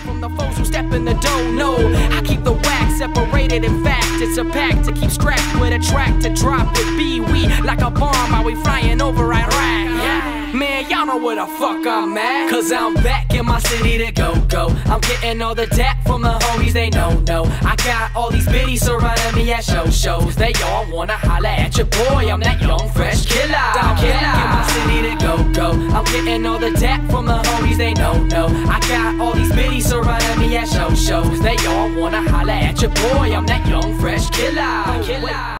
from the foes who step in the door. No, I keep the wax separated. In fact, it's a pack to keep strapped with a track to drop it. B-Wee like a bomb while we flying over Iraq. Yeah. Man, y'all know where the fuck I'm at. Cause I'm back in my city to go, go. I'm getting all the dap from the homies, they know, no. I got all these biddies surrounding me at show shows. They all wanna holla at your boy, I'm that young fresh killer. I'm back in my city to go, go. I'm getting all the dap from the homies, they know, no. I got all these me at show shows. They all wanna holla at your boy, I'm that young fresh killer. killer.